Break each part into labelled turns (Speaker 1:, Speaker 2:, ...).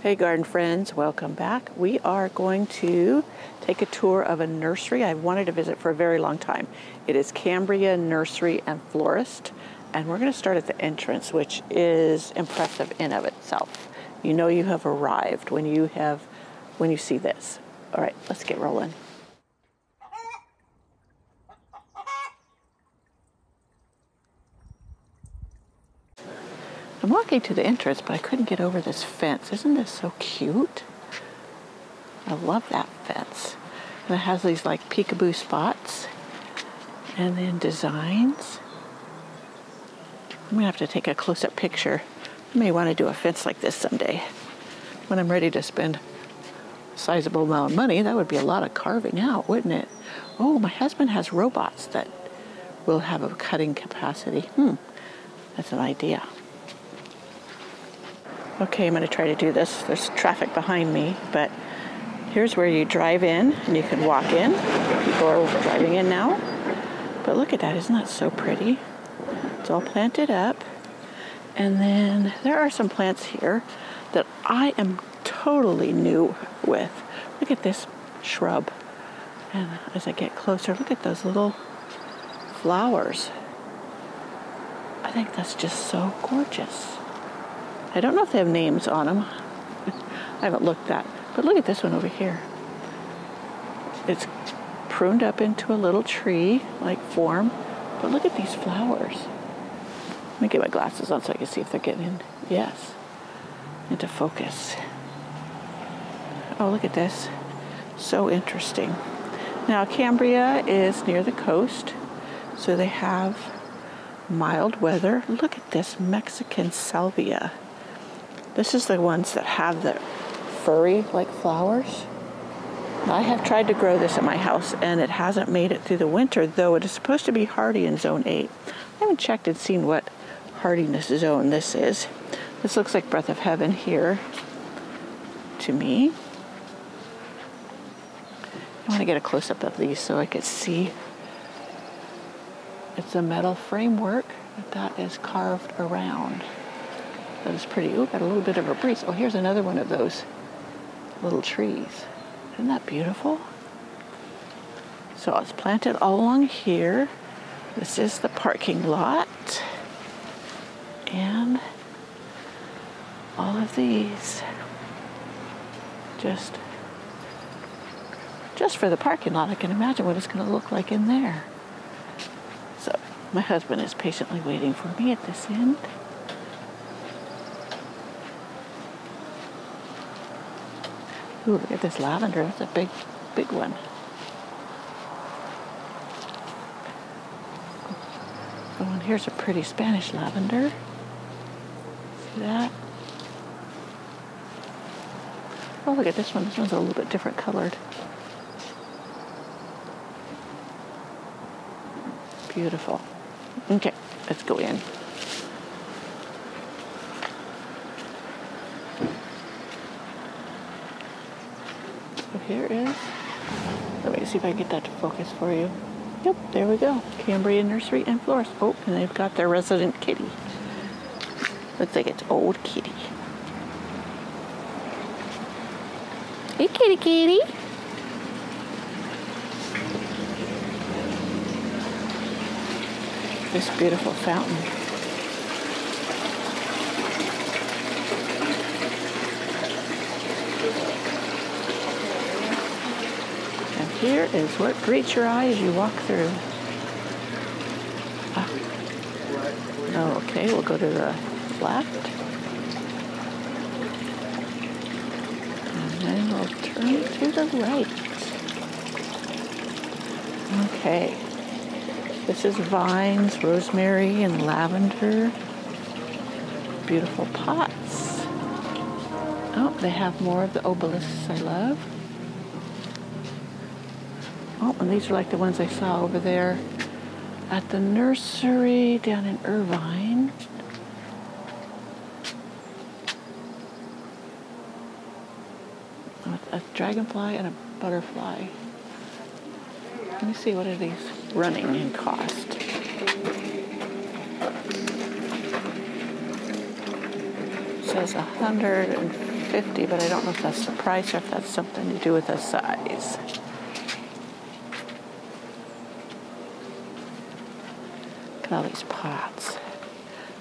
Speaker 1: Hey garden friends, welcome back. We are going to take a tour of a nursery I've wanted to visit for a very long time. It is Cambria Nursery and Florist, and we're going to start at the entrance, which is impressive in of itself. You know you have arrived when you have when you see this. All right, let's get rolling. I'm walking to the entrance, but I couldn't get over this fence. Isn't this so cute? I love that fence. And it has these like peekaboo spots and then designs. I'm gonna have to take a close-up picture. I may want to do a fence like this someday. When I'm ready to spend a sizable amount of money, that would be a lot of carving out, wouldn't it? Oh, my husband has robots that will have a cutting capacity. Hmm, that's an idea. Okay, I'm going to try to do this. There's traffic behind me, but here's where you drive in and you can walk in. People are driving in now. But look at that, isn't that so pretty? It's all planted up. And then there are some plants here that I am totally new with. Look at this shrub. And as I get closer, look at those little flowers. I think that's just so gorgeous. I don't know if they have names on them. I haven't looked that. But look at this one over here. It's pruned up into a little tree-like form. But look at these flowers. Let me get my glasses on so I can see if they're getting in. Yes. Into focus. Oh, look at this. So interesting. Now, Cambria is near the coast, so they have mild weather. Look at this Mexican salvia. This is the ones that have the furry like flowers. I have tried to grow this at my house and it hasn't made it through the winter, though it is supposed to be hardy in zone 8. I haven't checked and seen what hardiness zone this is. This looks like Breath of Heaven here to me. I want to get a close up of these so I could see. It's a metal framework that is carved around. That is pretty. Ooh, got a little bit of a breeze. Oh, here's another one of those little trees. Isn't that beautiful? So it's planted all along here. This is the parking lot. And all of these just just for the parking lot. I can imagine what it's going to look like in there. So my husband is patiently waiting for me at this end. Ooh, look at this lavender. That's a big, big one. Oh, and here's a pretty Spanish lavender. See that? Oh, look at this one. This one's a little bit different colored. Beautiful. Okay, let's go in. Here is, let me see if I can get that to focus for you. Yep, there we go. Cambria Nursery and Florist. Oh, and they've got their resident kitty. Looks like it's old kitty. Hey, kitty kitty. This beautiful fountain. Here is what greets your eye as you walk through. Ah. Oh, okay, we'll go to the left. And then we'll turn to the right. Okay. This is vines, rosemary, and lavender. Beautiful pots. Oh, they have more of the obelisks I love. And these are like the ones I saw over there at the nursery down in Irvine. A dragonfly and a butterfly. Let me see, what are these running in cost? says 150, but I don't know if that's the price or if that's something to do with the size. All these pots.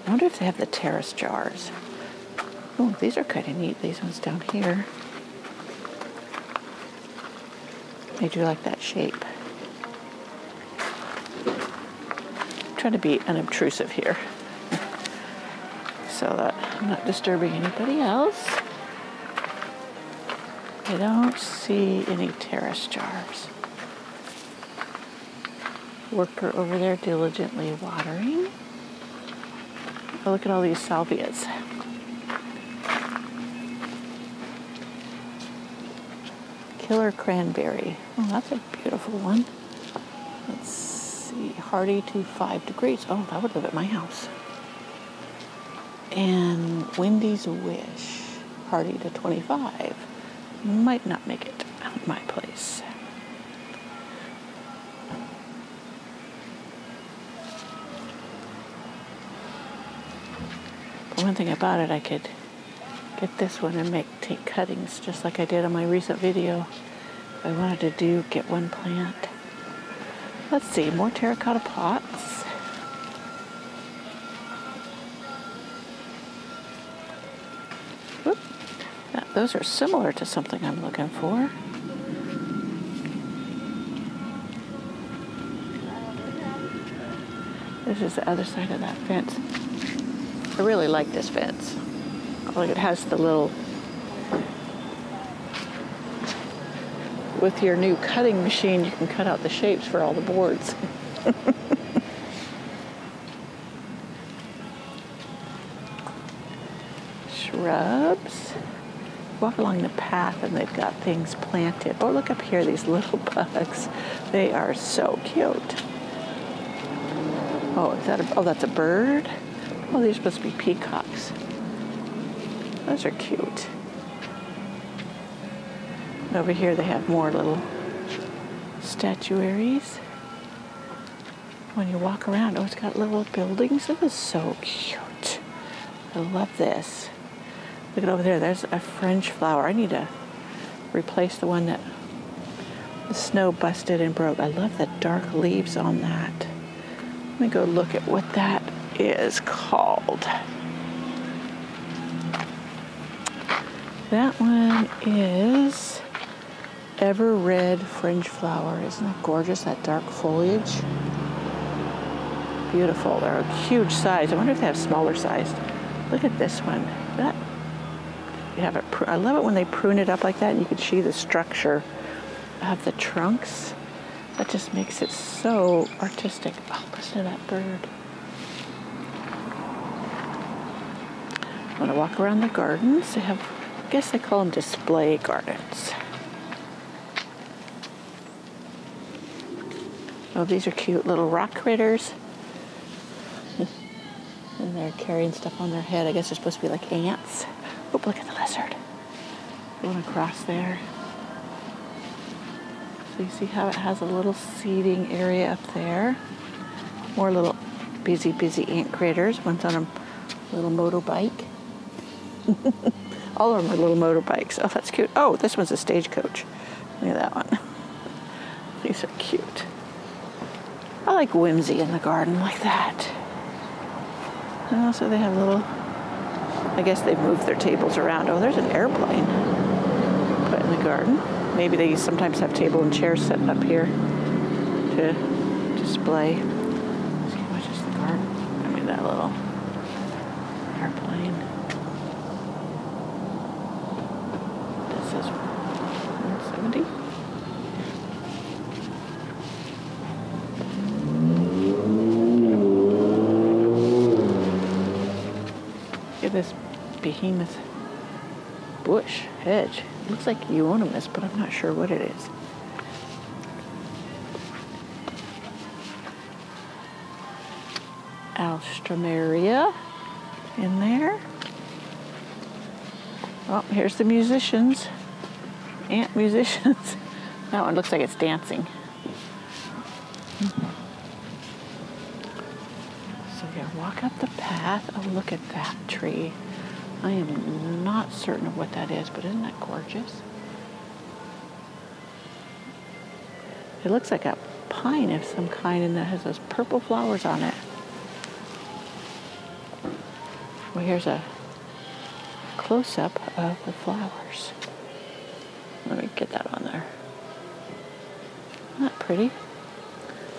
Speaker 1: I wonder if they have the terrace jars. Oh, these are kind of neat, these ones down here. I do like that shape. I'm trying to be unobtrusive here so that I'm not disturbing anybody else. I don't see any terrace jars. Worker over there diligently watering. Oh, look at all these salvias. Killer cranberry. Oh, that's a beautiful one. Let's see. Hardy to five degrees. Oh, that would live at my house and Wendy's Wish, Hardy to 25, might not make it at my place. One thing about it, I could get this one and make take cuttings just like I did on my recent video. I wanted to do get one plant. Let's see, more terracotta pots. Those are similar to something I'm looking for. This is the other side of that fence. I really like this fence. Like it has the little, with your new cutting machine, you can cut out the shapes for all the boards. Shrubs walk along the path and they've got things planted. Oh, look up here, these little bugs. They are so cute. Oh, is that a, oh, that's a bird? Oh, these are supposed to be peacocks. Those are cute. over here they have more little statuaries. When you walk around, oh, it's got little buildings. This is so cute. I love this. Look at over there. There's a fringe flower. I need to replace the one that the snow busted and broke. I love the dark leaves on that. Let me go look at what that is called. That one is Ever Red Fringe Flower. Isn't that gorgeous, that dark foliage? Beautiful. They're a huge size. I wonder if they have smaller sized. Look at this one. That you have it. I love it when they prune it up like that, and you can see the structure of the trunks. That just makes it so artistic. Oh, listen to that bird. I want to walk around the gardens. They have, I guess they call them display gardens. Oh, these are cute little rock critters. and they're carrying stuff on their head. I guess they're supposed to be like ants. Oh, look at the lizard. Going across there. So you see how it has a little seating area up there. More little busy, busy ant critters. One's on a little motorbike. All of them are little motorbikes. Oh, that's cute. Oh, this one's a stagecoach. Look at that one. These are cute. I like whimsy in the garden like that. And also they have little I guess they've moved their tables around. Oh, there's an airplane put in the garden. Maybe they sometimes have table and chairs set up here to display. Let's see how much is the garden? I mean, that little airplane. This is 170. this behemoth bush Like euonymus, but I'm not sure what it is. Alstroemeria in there. Oh, here's the musicians. Ant musicians. that one looks like it's dancing. So yeah, walk up the path. Oh, look at that tree. I am not certain of what that is, but isn't that gorgeous? It looks like a pine of some kind and it has those purple flowers on it. Well, here's a close-up of the flowers. Let me get that on there. Isn't that pretty?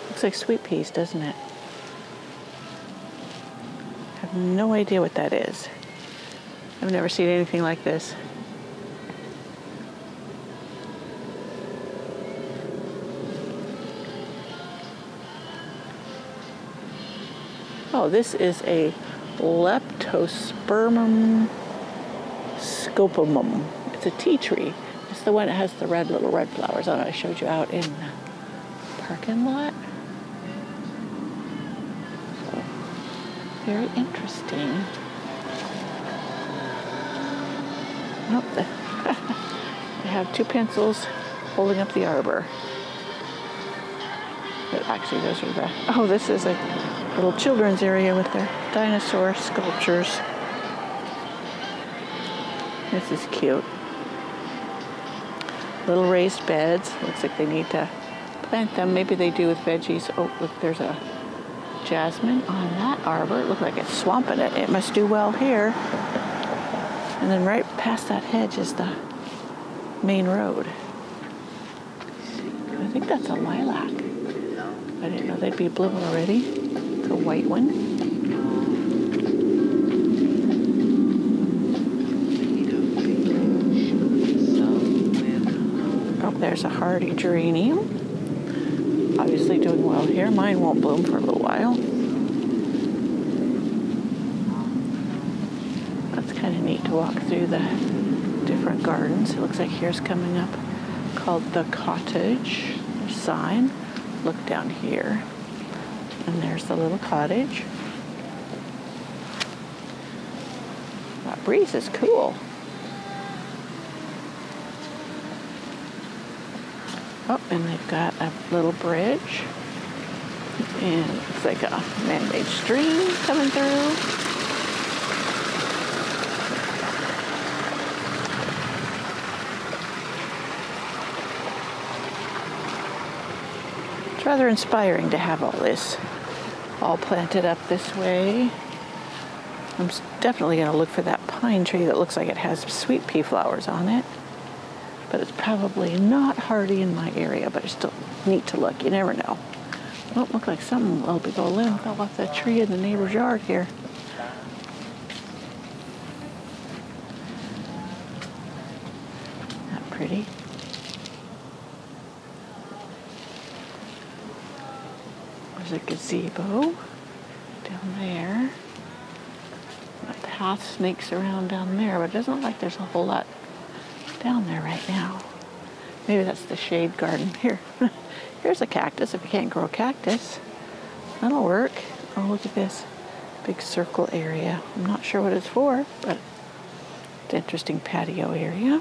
Speaker 1: Looks like sweet peas, doesn't it? I have no idea what that is. I've never seen anything like this. Oh, this is a Leptospermum scoparium. It's a tea tree. It's the one that has the red little red flowers on it. I showed you out in the parking lot. Very interesting. Oh, the I have two pencils holding up the arbor. But actually, those are the. Oh, this is a little children's area with their dinosaur sculptures. This is cute. Little raised beds. Looks like they need to plant them. Maybe they do with veggies. Oh, look, there's a jasmine on that arbor. It looks like it's swamping it. It must do well here. And then right past that hedge is the main road. I think that's a lilac. I didn't know they'd be blooming already. It's a white one. Oh, there's a hardy geranium. Obviously doing well here. Mine won't bloom for a little while. That's kind of neat to walk through the different gardens. It looks like here's coming up called the cottage sign. Look down here. And there's the little cottage. That breeze is cool. Oh, and they've got a little bridge. And it's like a man-made stream coming through. Rather inspiring to have all this all planted up this way. I'm definitely going to look for that pine tree that looks like it has sweet pea flowers on it but it's probably not hardy in my area, but it's still neat to look. You never know. Well, it looked like some little big old limb fell off that tree in the neighbor's yard here. Not pretty. There's a gazebo down there. A path snakes around down there, but it doesn't look like there's a whole lot down there right now. Maybe that's the shade garden. Here, here's a cactus. If you can't grow a cactus, that'll work. Oh, look at this big circle area. I'm not sure what it's for, but it's an interesting patio area.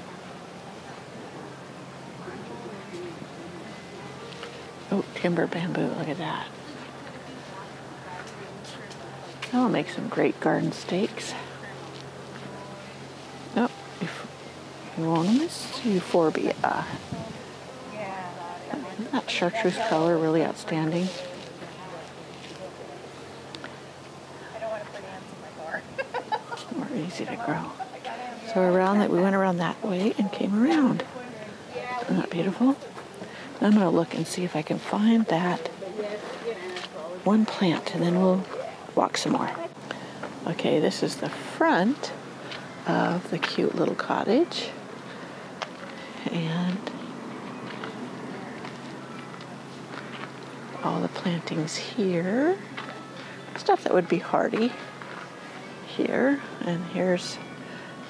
Speaker 1: Oh, timber bamboo. Look at that. That'll make some great garden stakes. Oh, Euonymus euphorbia. Isn't that chartreuse color really outstanding? More easy to grow. So around that, we went around that way and came around. Isn't that beautiful? I'm going to look and see if I can find that one plant, and then we'll walk some more. Okay, this is the front of the cute little cottage and all the plantings here. Stuff that would be hardy here. And here's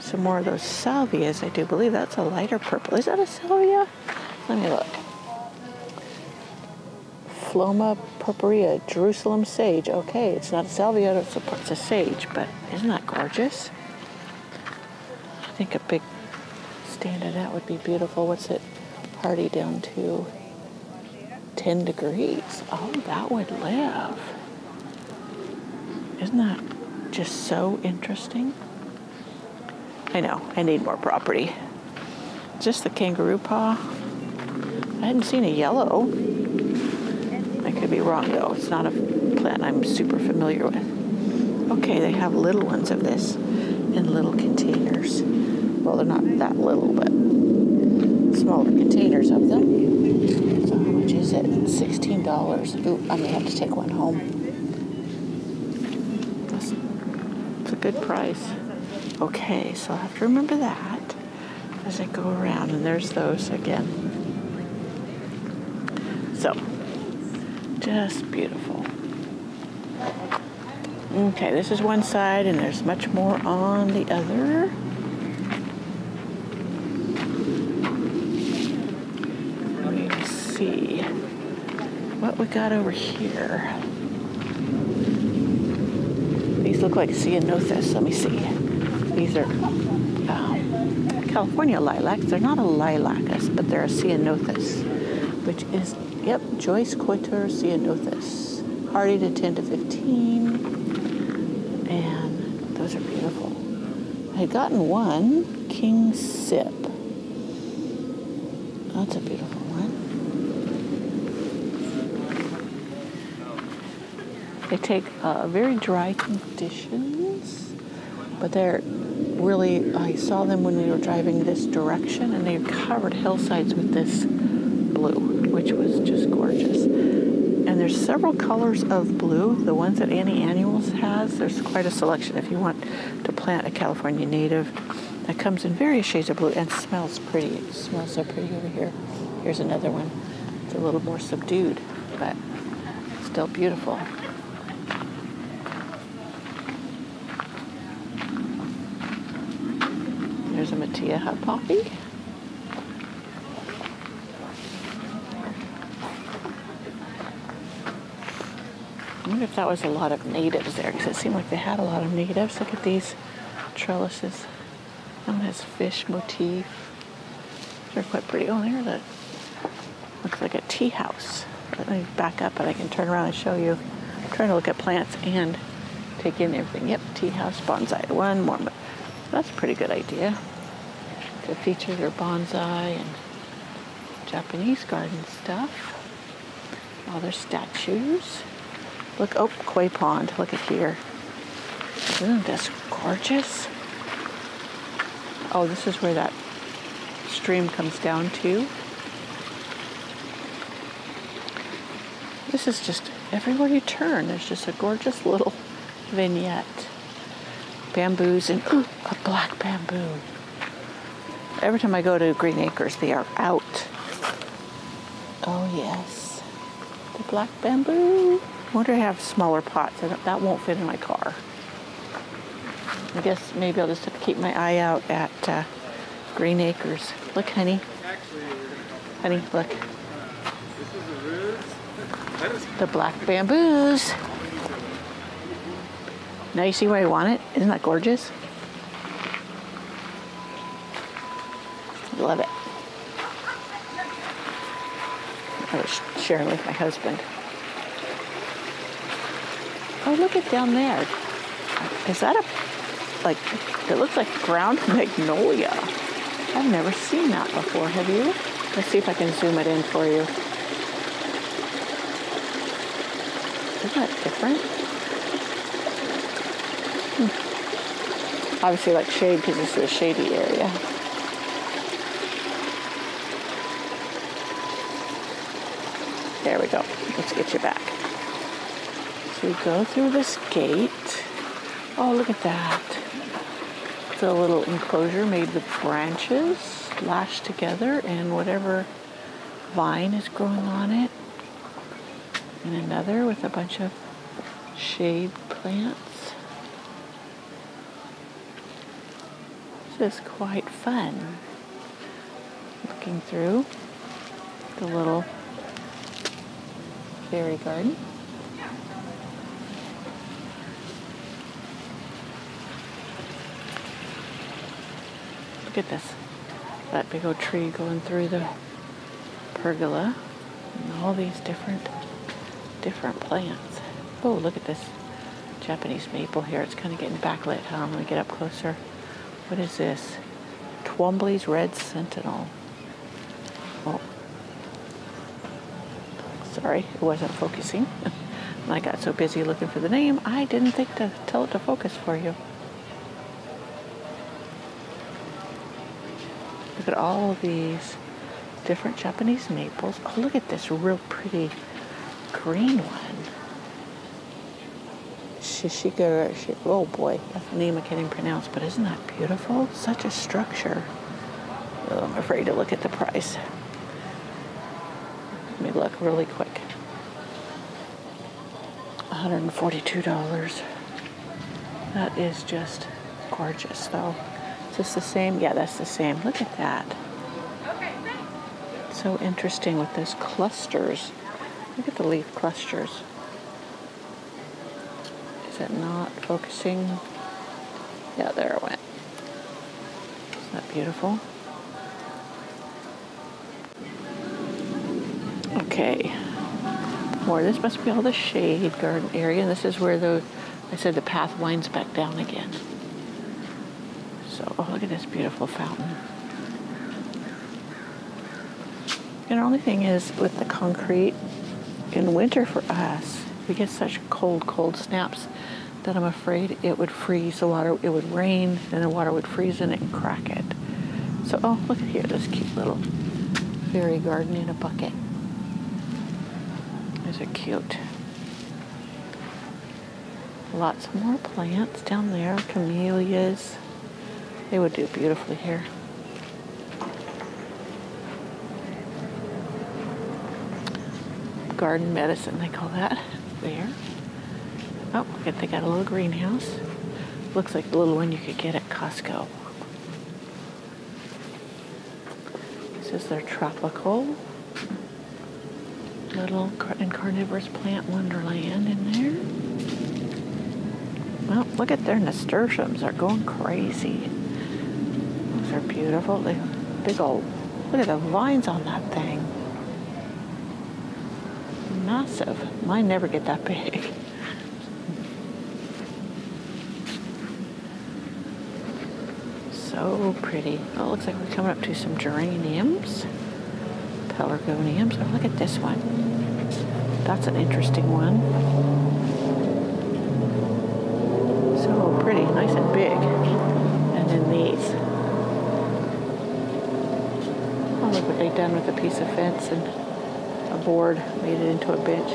Speaker 1: some more of those salvias. I do believe that's a lighter purple. Is that a salvia? Let me look. Phlomis purpurea, Jerusalem sage. Okay, it's not a salvia, it's a, it's a sage, but isn't that gorgeous? I think a big stand of that would be beautiful. What's it hardy down to 10 degrees? Oh, that would live. Isn't that just so interesting? I know, I need more property. Just the kangaroo paw. I hadn't seen a yellow. Could be wrong though. It's not a plant I'm super familiar with. Okay, they have little ones of this in little containers. Well, they're not that little, but smaller containers of them. So how much is it? $16. Ooh, I may have to take one home. That's, it's a good price. Okay, so I'll have to remember that as I go around. And there's those again. So, just beautiful. Okay, this is one side, and there's much more on the other. Let me see what we got over here. These look like ceanothus. Let me see. These are um, California lilacs. They're not a lilacus, but they're a ceanothus, which is, yep, Joyce Coulter ceanothus. Hardy to 10 to 15. And those are beautiful. I had gotten one, King Sip. That's a beautiful one. They take uh, very dry conditions, but they're really, I saw them when we were driving this direction and they covered hillsides with this blue, which was just gorgeous. And there's several colors of blue. The ones that Annie Annuals has, there's quite a selection if you want to plant a California native. That comes in various shades of blue and smells pretty. It smells so pretty over here. Here's another one. It's a little more subdued, but still beautiful. There's a Matilija poppy. I wonder if that was a lot of natives there because it seemed like they had a lot of natives. Look at these trellises. One has fish motif. They're quite pretty. Oh, there that looks like a tea house. Let me back up and I can turn around and show you. I'm trying to look at plants and take in everything. Yep, tea house bonsai. One more. That's a pretty good idea to feature their bonsai and Japanese garden stuff. All their statues. Look, oh, koi pond. Look at here. Isn't this gorgeous? Oh, this is where that stream comes down to. This is just everywhere you turn. There's just a gorgeous little vignette. Bamboos and ooh, a black bamboo. Every time I go to Green Acres, they are out. Oh yes, the black bamboo. I wonder if I have smaller pots. That won't fit in my car. I guess maybe I'll just have to keep my eye out at uh, Green Acres. Look, honey. Honey, look. The black bamboos. Now you see why I want it? Isn't that gorgeous? Love it. I was sharing with my husband. Oh, look at down there. Is that a, like, it looks like ground magnolia. I've never seen that before, have you? Let's see if I can zoom it in for you. Isn't that different? Hmm. Obviously like shade because this is a shady area. There we go. Let's get you back. So we go through this gate. Oh, look at that. It's a little enclosure made with branches lashed together and whatever vine is growing on it. And another with a bunch of shade plants. This is quite fun. Looking through the little fairy garden. Look at this. That big old tree going through the pergola. And all these different different plants. Oh, look at this Japanese maple here. It's kind of getting backlit, huh? Going to get up closer. What is this? Twombly's Red Sentinel. Oh. Sorry, it wasn't focusing. I got so busy looking for the name, I didn't think to tell it to focus for you. Look at all these different Japanese maples. Oh, look at this real pretty green one. Shishigashira. Oh boy, that's a name I can't even pronounce, but isn't that beautiful? Such a structure. Oh, I'm afraid to look at the price. Let me look really quick. $142. That is just gorgeous, though. Is this the same? Yeah, that's the same. Look at that. So interesting with those clusters. Look at the leaf clusters. Is it not focusing? Yeah, there it went. Isn't that beautiful? Okay. More. This must be all the shade garden area. And this is where the, I said the path winds back down again. So, oh, look at this beautiful fountain. And the only thing is with the concrete, in winter for us, we get such cold, cold snaps that I'm afraid it would freeze the water. It would rain, and the water would freeze in it and crack it. So, oh, look at here, this cute little fairy garden in a bucket. These are cute. Lots more plants down there, camellias. They would do beautifully here. Garden medicine, they call that. There. Oh, look at they got a little greenhouse. Looks like the little one you could get at Costco. This is their tropical little and carnivorous plant wonderland in there. Well, look at their nasturtiums. They're going crazy. Those are beautiful. They big old, look at the vines on that thing. Massive. Mine never get that big. So pretty. Well, it looks like we're coming up to some geraniums pelargoniums. Oh, look at this one. That's an interesting one. So pretty, nice and big. And then these. They've done with a piece of fence and a board, made it into a bench,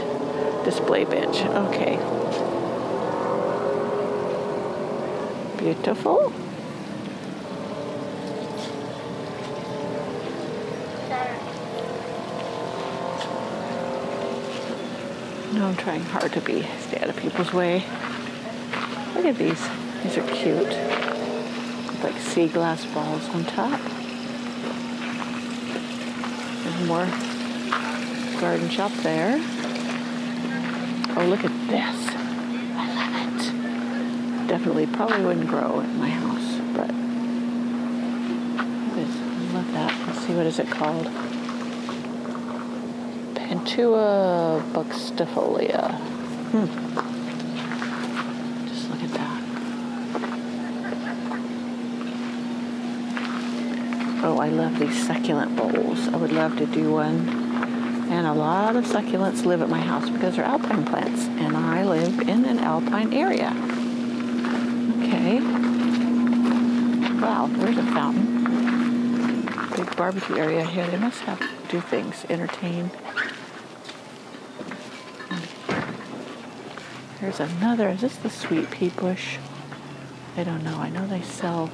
Speaker 1: display bench. Okay. Beautiful. No, I'm trying hard to be stay out of people's way. Look at these. These are cute. With Like sea glass balls on top. More garden shop there. Oh, look at this. I love it. Definitely probably wouldn't grow in my house, but I love that. Let's see, what is it called? Pentua buxtifolia. Hmm. Just look at that. Oh, I love these succulent bowls. I would love to do one. And a lot of succulents live at my house because they're alpine plants. And I live in an alpine area. Okay. Wow, there's a fountain. Big barbecue area here. They must have do things, entertain. There's another. Is this the sweet pea bush? I don't know. I know they sell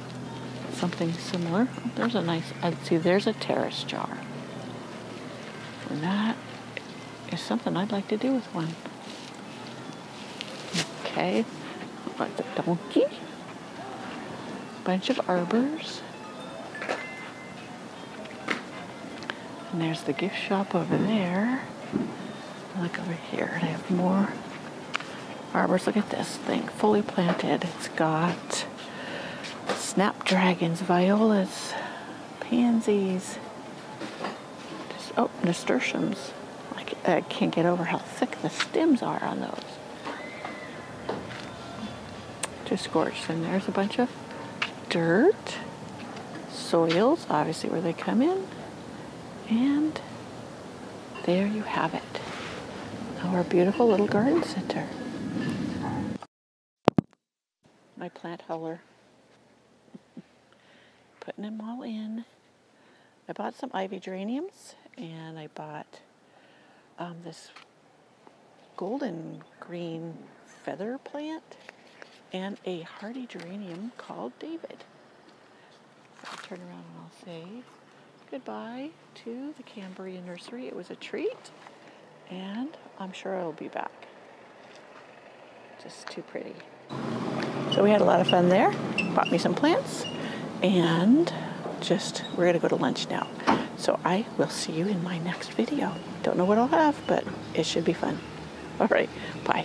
Speaker 1: something similar. There's a nice. I see. There's a terrace jar. And that is something I'd like to do with one. Okay. Like the donkey. Bunch of arbors. And there's the gift shop over there. Look over here. They have more arbors. Look at this thing, fully planted. It's got snapdragons, violas, pansies, just, oh, nasturtiums. I, can't get over how thick the stems are on those. Just gorgeous. And there's a bunch of dirt, soils, obviously where they come in, and there you have it. Our beautiful little garden center. My plant hauler. Putting them all in. I bought some ivy geraniums and I bought um, this golden green feather plant and a hardy geranium called David. So I'll turn around and I'll say goodbye to the Cambria Nursery. It was a treat, and I'm sure I'll be back. Just too pretty. So we had a lot of fun there. Bought me some plants, and just we're gonna go to lunch now. So I will see you in my next video. Don't know what I'll have, but it should be fun. All right, bye.